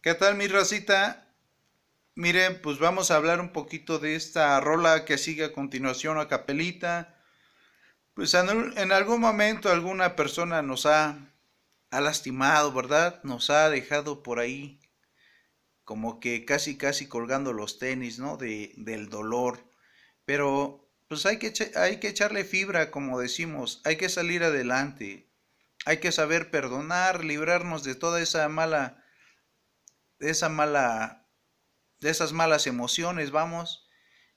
¿Qué tal mi racita? Miren, pues vamos a hablar un poquito de esta rola que sigue a continuación a capelita. Pues en, algún momento alguna persona nos ha, ha lastimado, ¿verdad? Nos ha dejado por ahí como que casi casi colgando los tenis, ¿no? De, del dolor. Pero pues hay que, hay que echarle fibra, como decimos, hay que salir adelante, hay que saber perdonar, librarnos de toda esa mala, de esa mala, de esas malas emociones, vamos,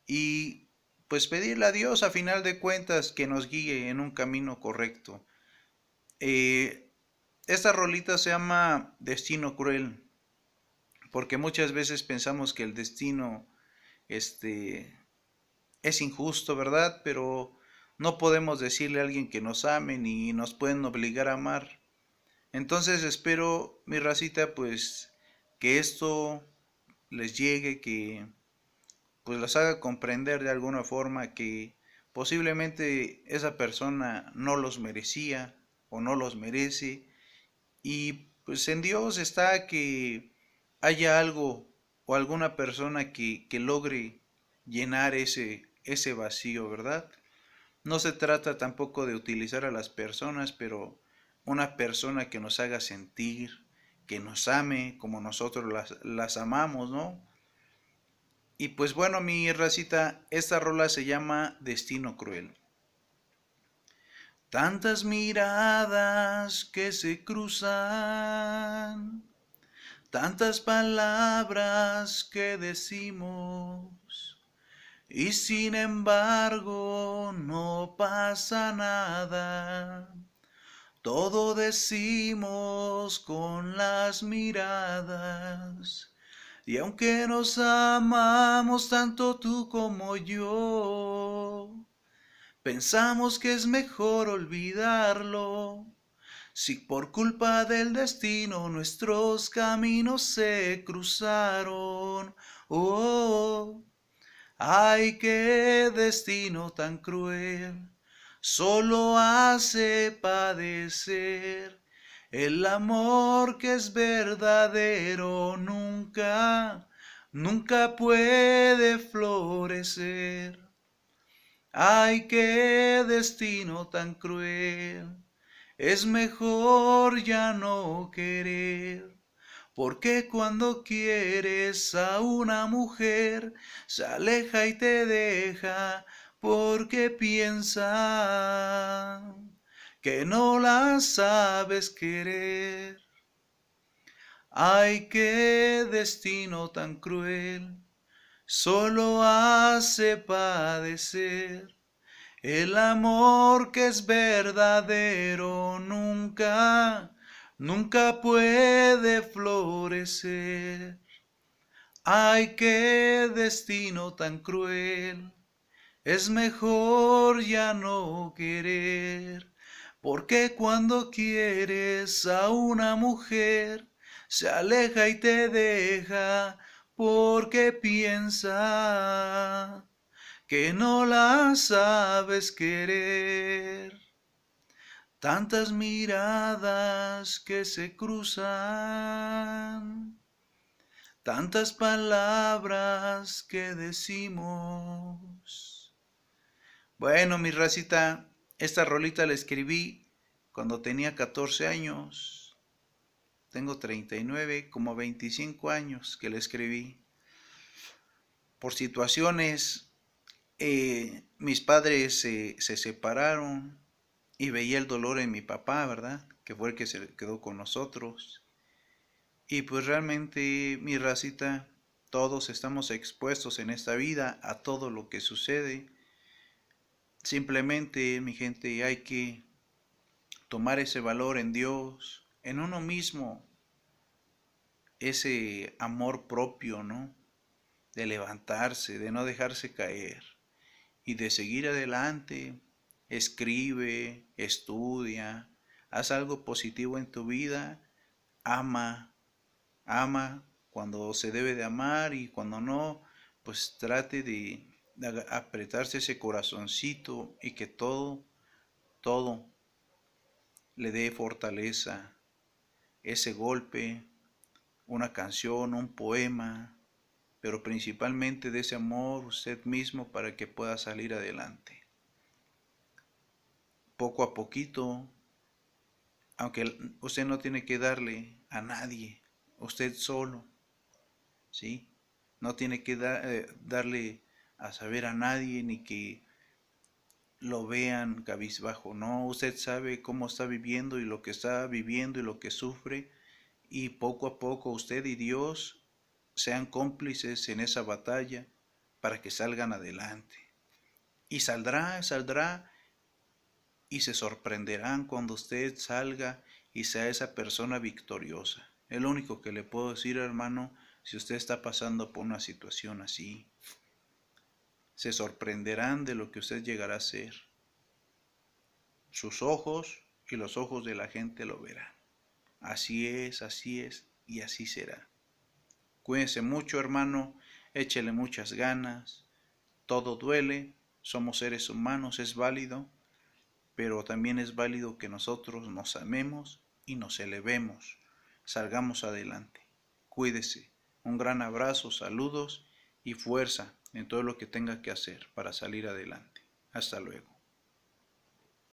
y pues pedirle a Dios a final de cuentas que nos guíe en un camino correcto. Eh, esta rolita se llama Destino Cruel, porque muchas veces pensamos que el destino, este, es injusto, ¿verdad? Pero no podemos decirle a alguien que nos ame ni nos pueden obligar a amar. Entonces espero, mi racita, pues que esto les llegue, que pues las haga comprender de alguna forma que posiblemente esa persona no los merecía o no los merece y pues en Dios está que haya algo o alguna persona que, que logre llenar ese, ese vacío, ¿verdad? No se trata tampoco de utilizar a las personas, pero una persona que nos haga sentir, que nos ame como nosotros las, las amamos, ¿no? Y pues bueno, mi racita, esta rola se llama Destino Cruel. Tantas miradas que se cruzan, tantas palabras que decimos y sin embargo no pasa nada. Todo decimos con las miradas. Y aunque nos amamos tanto tú como yo, pensamos que es mejor olvidarlo. Si por culpa del destino nuestros caminos se cruzaron, oh, Ay, qué destino tan cruel, solo hace padecer. El amor que es verdadero nunca, nunca puede florecer. Ay, qué destino tan cruel, es mejor ya no querer. Porque cuando quieres a una mujer, se aleja y te deja, porque piensa que no la sabes querer. Ay, qué destino tan cruel, solo hace padecer. El amor que es verdadero nunca nunca puede florecer. Ay, qué destino tan cruel, es mejor ya no querer, porque cuando quieres a una mujer, se aleja y te deja, porque piensa que no la sabes querer. Tantas miradas que se cruzan, tantas palabras que decimos. Bueno, mi racita, esta rolita la escribí cuando tenía 14 años. Tengo 39, como 25 años que la escribí. Por situaciones, eh, mis padres se separaron y veía el dolor en mi papá, ¿verdad? Que fue el que se quedó con nosotros. Y pues realmente, mi racita, todos estamos expuestos en esta vida a todo lo que sucede. Simplemente, mi gente, hay que tomar ese valor en Dios, en uno mismo, ese amor propio, ¿no? De levantarse, de no dejarse caer y de seguir adelante escribe, estudia, haz algo positivo en tu vida, ama, ama cuando se debe de amar y cuando no, pues trate de, apretarse ese corazoncito y que todo, todo le dé fortaleza, ese golpe una canción, un poema, pero principalmente de ese amor usted mismo para que pueda salir adelante. Poco a poquito, aunque usted no tiene que darle a nadie, usted solo, ¿sí? No tiene que eh, darle a saber a nadie ni que lo vean cabizbajo, no, usted sabe cómo está viviendo y lo que está viviendo y lo que sufre y poco a poco usted y Dios sean cómplices en esa batalla para que salgan adelante. Y saldrá, saldrá y se sorprenderán cuando usted salga y sea esa persona victoriosa. Es lo único que le puedo decir, hermano, si usted está pasando por una situación así. Se sorprenderán de lo que usted llegará a ser. Sus ojos y los ojos de la gente lo verán. Así es, así es y así será. Cuídense mucho, hermano, échele muchas ganas. Todo duele, somos seres humanos, es válido, pero también es válido que nosotros nos amemos y nos elevemos, salgamos adelante. Cuídese. Un gran abrazo, saludos y fuerza en todo lo que tenga que hacer para salir adelante. Hasta luego.